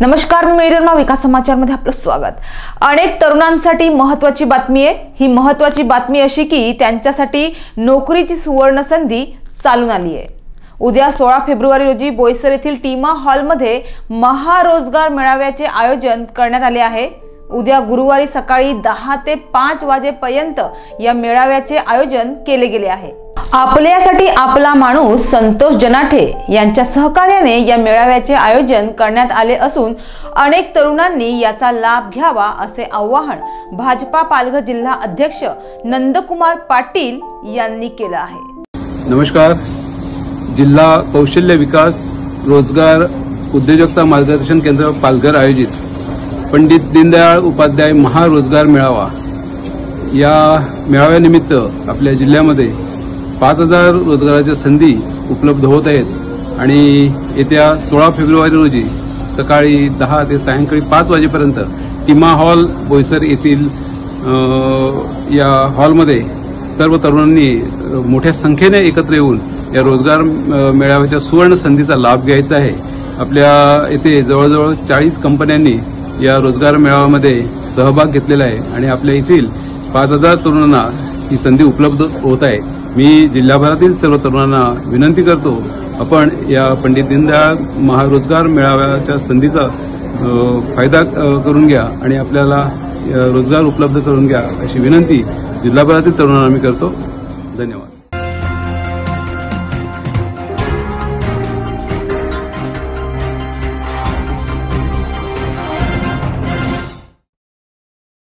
नमस्कार मी मेरिरमा विकास समाचारमध्ये आपलं स्वागत. अनेक तरुणांसाठी महत्त्वाची बातमी आहे. ही महत्त्वाची बातमी अशी की त्यांच्यासाठी नोकरीची सुवर्ण संधी चालून आली आहे. उद्या सोळा फेब्रुवारी रोजी बोईसर येथील टीमा हॉलमध्ये महारोजगार मेळाव्याचे आयोजन करण्यात आले आहे. उद्या गुरुवारी सकाळी दहा ते पाच वाजेपर्यंत या मेळाव्याचे आयोजन केले गेले आहे. आपल्यासाठी आपला माणूस संतोष जनाठे यांच्या सहकार्याने या मेळाव्याचे आयोजन करण्यात आले असून अनेक तरुणांनी याचा लाभ घ्यावा असे आवाहन भाजपा पालघर जिल्हा अध्यक्ष नंदकुमार पाटील यांनी केलं आहे. नमस्कार. जिल्हा कौशल्य विकास रोजगार उद्योजकता मार्गदर्शन केंद्र पालघर आयोजित पंडित दीनदयाळ उपाध्याय महारोजगार मेळावा. या मेळाव्यानिमित्त आपल्या जिल्ह्यामध्ये पाच हजार रोजगाराच्या संधी उपलब्ध होत आहेत. आणि येत्या सोळा फेब्रुवारी रोजी सकाळी दहा ते सायंकाळी पाच वाजेपर्यंत टिमा हॉल बोईसर येथील या हॉलमध्ये सर्व तरुणांनी मोठ्या संख्येने एकत्र येऊन या रोजगार मेळाव्याच्या सुवर्ण संधीचा लाभ घ्यायचा आहे. आपल्या येथे जवळजवळ चाळीस कंपन्यांनी या रोजगार मेळाव्यामध्ये सहभाग घेतलेला आहे. आणि आपल्या येथील पाच हजार तरुणांना ही संधी उपलब्ध होत आहे. मी जिल्हाभरातील सर्व तरुणांना विनंती करतो आपण या पंडित दीनदयाळ महारोजगार मेळाव्याच्या संधीचा फायदा करून घ्या आणि आपल्याला रोजगार उपलब्ध करून घ्या अशी विनंती जिल्हाभरातील तरुणांना मी करतो. धन्यवाद.